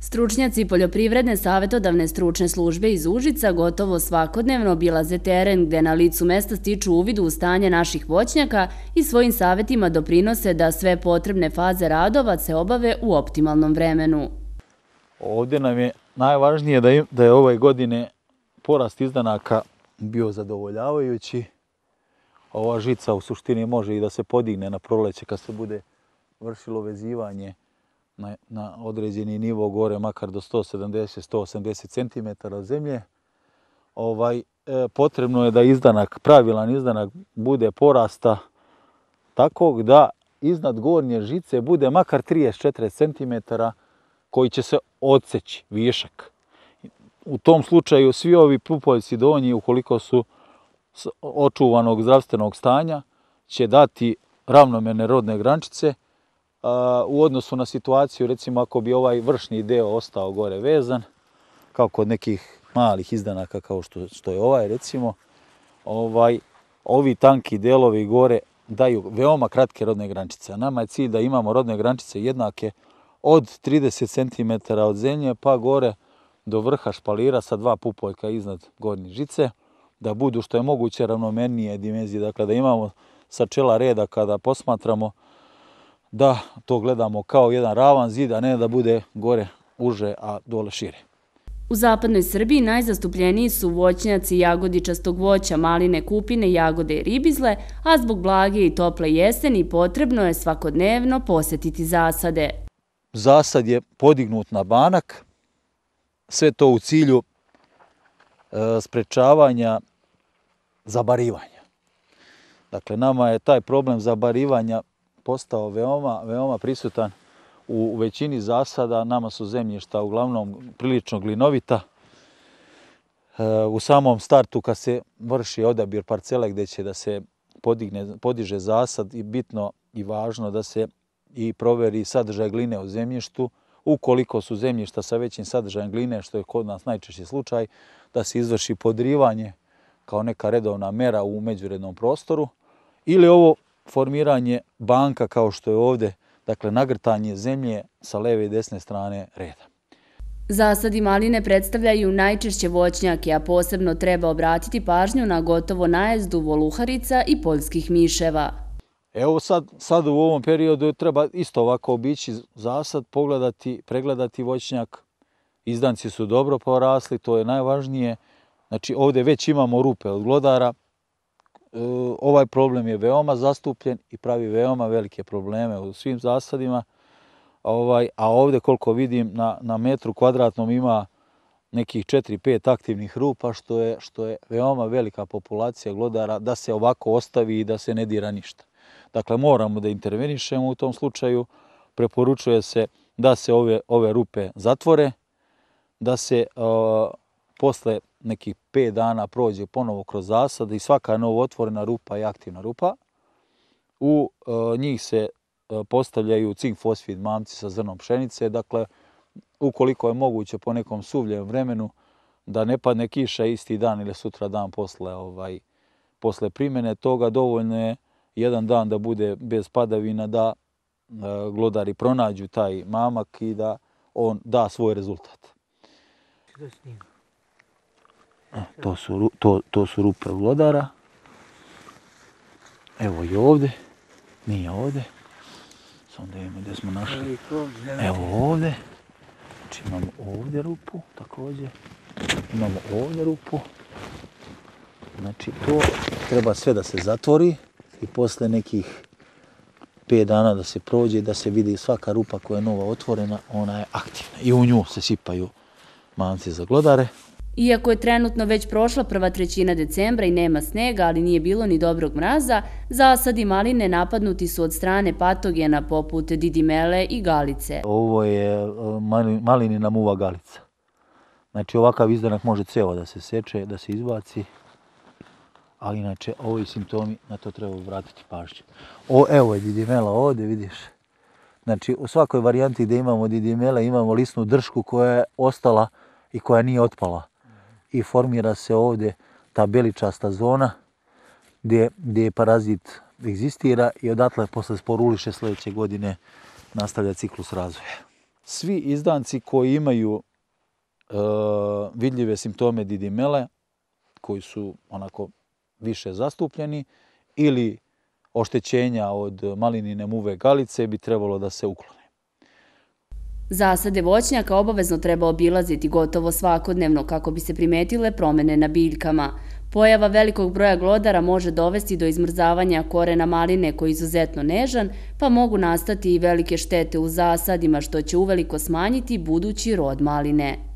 Stručnjaci poljoprivredne savjetodavne stručne službe iz Užica gotovo svakodnevno obilaze teren gde na licu mesta stiču uvidu u stanje naših voćnjaka i svojim savjetima doprinose da sve potrebne faze radova se obave u optimalnom vremenu. Ovdje nam je najvažnije da je, da je ove godine porast izdanaka bio zadovoljavajući. Ova žica u suštini može i da se podigne na proleće kad se bude vršilo vezivanje na, na određeni nivo gore, makar do 170-180 cm zemlje. Ovaj, e, potrebno je da izdanak, pravilan izdanak bude porasta takvog da iznad gornje žice bude makar 34 cm koji će se odseći višak. U tom slučaju svi ovi pupoljci donji, ukoliko su očuvanog zdravstvenog stanja, će dati ravnomene rodne grančice, u odnosu na situaciju, recimo ako bi ovaj vršni deo ostao gore vezan, kao kod nekih malih izdanaka kao što, što je ovaj, recimo, ovaj, ovi tanki delovi gore daju veoma kratke rodne grančice. A nama je cilj da imamo rodne grančice jednake od 30 cm od zemlje pa gore do vrha špalira sa dva pupoljka iznad gornje žice, da budu što je moguće ravnomernije dimenzije, dakle da imamo sa čela reda kada posmatramo da to gledamo kao jedan ravan zid, a ne da bude gore uže, a dole šire. U zapadnoj Srbiji najzastupljeniji su voćnjaci jagodičastog voća, maline, kupine, jagode i ribizle, a zbog blage i tople jeseni potrebno je svakodnevno posjetiti zasade. Zasad je podignut na banak, sve to u cilju e, sprečavanja zabarivanja. Dakle, nama je taj problem zabarivanja postao veoma, veoma prisutan u većini zasada. Nama su zemljišta uglavnom prilično glinovita. E, u samom startu kad se vrši odabir parcele gdje će da se podigne, podiže zasad i bitno i važno da se i proveri sadržaj gline u zemljištu, ukoliko su zemljišta sa većim sadržajem gline, što je kod nas najčešći slučaj, da se izvrši podrivanje kao neka redovna mera u međurednom prostoru, ili ovo formiranje banka kao što je ovdje, dakle nagrtanje zemlje sa leve i desne strane reda. Zasadi maline predstavljaju najčešće voćnjake, a posebno treba obratiti pažnju na gotovo najezdu voluharica i poljskih miševa. Evo sad, sad u ovom periodu treba isto ovako obići zasad, pogledati, pregledati voćnjak. Izdanci su dobro porasli, to je najvažnije. Znači ovdje već imamo rupe od glodara, E, ovaj problem je veoma zastupljen i pravi veoma velike probleme u svim zasadima. Ovaj, a ovdje koliko vidim na, na metru kvadratnom ima nekih 4-5 aktivnih rupa, što je, što je veoma velika populacija glodara da se ovako ostavi i da se ne dira ništa. Dakle, moramo da intervenišemo u tom slučaju. Preporučuje se da se ove, ove rupe zatvore, da se uh, posle nekih 5 dana prođe ponovo kroz zasad i svaka novo otvorena rupa je aktivna rupa. U e, njih se e, postavljaju cink fosfid mamci sa zrnom pšenice. Dakle, ukoliko je moguće po nekom suvljem vremenu da ne padne kiša isti dan ili sutra dan posle, ovaj, posle primjene toga, dovoljno je jedan dan da bude bez padavina da e, glodari pronađu taj mamak i da on da svoj rezultat. Da snima. To, su, to, to su rupe vlodara. Evo i ovde. Nije ovde. Samo da imamo gdje smo našli. Evo ovde. Znači imamo ovdje rupu također. Imamo ovdje rupu. Znači to treba sve da se zatvori i posle nekih 5 dana da se prođe, da se vidi svaka rupa koja je nova otvorena, ona je aktivna. I u nju se sipaju manci za glodare. Iako je trenutno već prošla prva trećina decembra i nema snega, ali nije bilo ni dobrog mraza, zasadi maline napadnuti su od strane patogena poput didimele i galice. Ovo je e, malinina muva galica. Znači ovakav izdanak može ceo da se seče, da se izbaci, ali inače ovi simptomi na to treba vratiti pažnju. O, evo je didimela ovde, vidiš. Znači u svakoj varijanti gde imamo didimela imamo lisnu dršku koja je ostala i koja nije otpala i formira se ovdje ta beličasta zona gdje, gdje je parazit egzistira i odatle posle sporuliše sljedeće godine nastavlja ciklus razvoja. svi izdanci koji imaju e, vidljive simptome didimele, koji su onako više zastupljeni, ili oštećenja od malinine muve galice bi trebalo da se uklone. Zasade voćnjaka obavezno treba obilaziti gotovo svakodnevno kako bi se primetile promene na biljkama. Pojava velikog broja glodara može dovesti do izmrzavanja korena maline koji je izuzetno nežan, pa mogu nastati i velike štete u zasadima što će uveliko smanjiti budući rod maline.